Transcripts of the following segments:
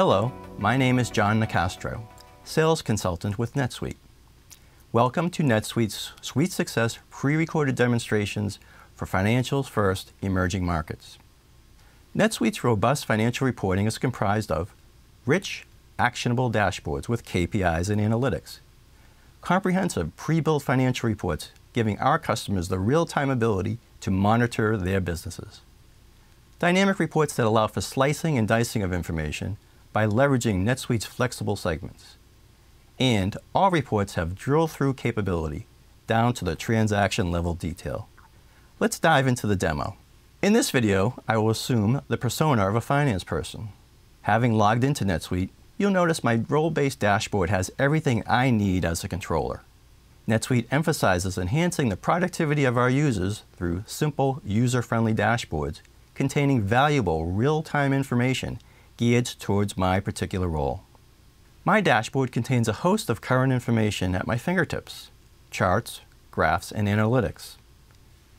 Hello, my name is John Nicastro, Sales Consultant with NetSuite. Welcome to NetSuite's SuiteSuccess pre-recorded demonstrations for Financials First Emerging Markets. NetSuite's robust financial reporting is comprised of rich, actionable dashboards with KPIs and analytics, comprehensive pre-built financial reports giving our customers the real-time ability to monitor their businesses, dynamic reports that allow for slicing and dicing of information by leveraging NetSuite's flexible segments, and all reports have drill-through capability down to the transaction level detail. Let's dive into the demo. In this video, I will assume the persona of a finance person. Having logged into NetSuite, you'll notice my role-based dashboard has everything I need as a controller. NetSuite emphasizes enhancing the productivity of our users through simple, user-friendly dashboards containing valuable real-time information geared towards my particular role. My dashboard contains a host of current information at my fingertips, charts, graphs, and analytics.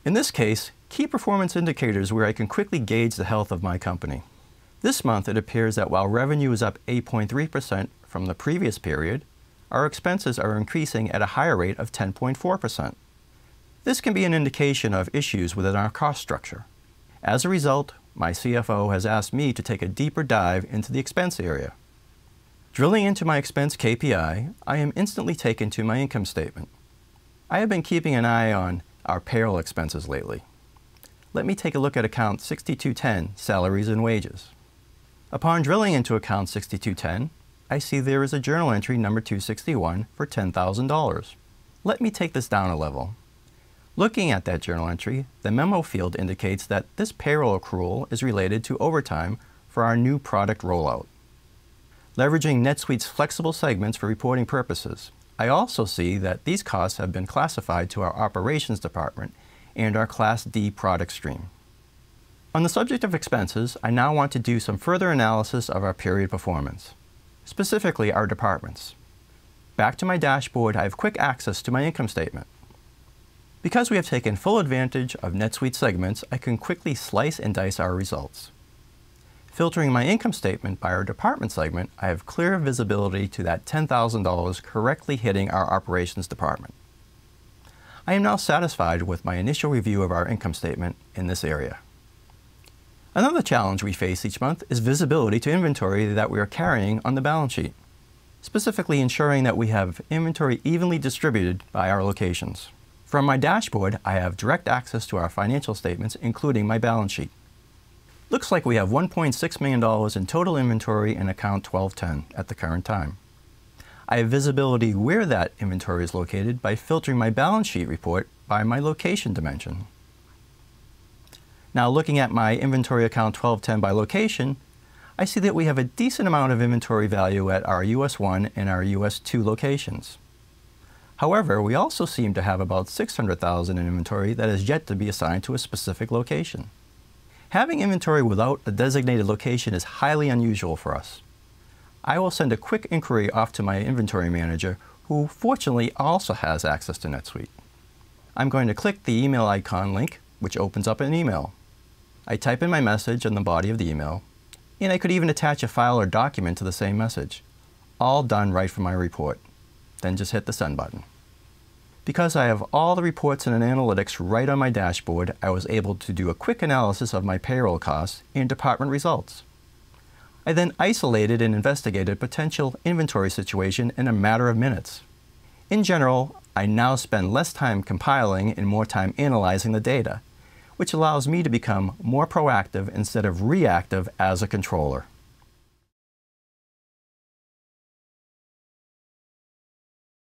In this case, key performance indicators where I can quickly gauge the health of my company. This month, it appears that while revenue is up 8.3% from the previous period, our expenses are increasing at a higher rate of 10.4%. This can be an indication of issues within our cost structure. As a result, my CFO has asked me to take a deeper dive into the expense area. Drilling into my expense KPI, I am instantly taken to my income statement. I have been keeping an eye on our payroll expenses lately. Let me take a look at account 6210, salaries and wages. Upon drilling into account 6210, I see there is a journal entry number 261 for $10,000. Let me take this down a level. Looking at that journal entry, the memo field indicates that this payroll accrual is related to overtime for our new product rollout. Leveraging NetSuite's flexible segments for reporting purposes, I also see that these costs have been classified to our operations department and our Class D product stream. On the subject of expenses, I now want to do some further analysis of our period performance, specifically our departments. Back to my dashboard, I have quick access to my income statement. Because we have taken full advantage of NetSuite segments, I can quickly slice and dice our results. Filtering my income statement by our department segment, I have clear visibility to that $10,000 correctly hitting our operations department. I am now satisfied with my initial review of our income statement in this area. Another challenge we face each month is visibility to inventory that we are carrying on the balance sheet, specifically ensuring that we have inventory evenly distributed by our locations. From my dashboard, I have direct access to our financial statements, including my balance sheet. Looks like we have $1.6 million in total inventory in account 1210 at the current time. I have visibility where that inventory is located by filtering my balance sheet report by my location dimension. Now looking at my inventory account 1210 by location, I see that we have a decent amount of inventory value at our US 1 and our US 2 locations. However, we also seem to have about 600,000 in inventory that is yet to be assigned to a specific location. Having inventory without a designated location is highly unusual for us. I will send a quick inquiry off to my inventory manager, who fortunately also has access to NetSuite. I'm going to click the email icon link, which opens up an email. I type in my message in the body of the email, and I could even attach a file or document to the same message. All done right from my report. Then just hit the send button. Because I have all the reports and analytics right on my dashboard, I was able to do a quick analysis of my payroll costs and department results. I then isolated and investigated potential inventory situation in a matter of minutes. In general, I now spend less time compiling and more time analyzing the data, which allows me to become more proactive instead of reactive as a controller.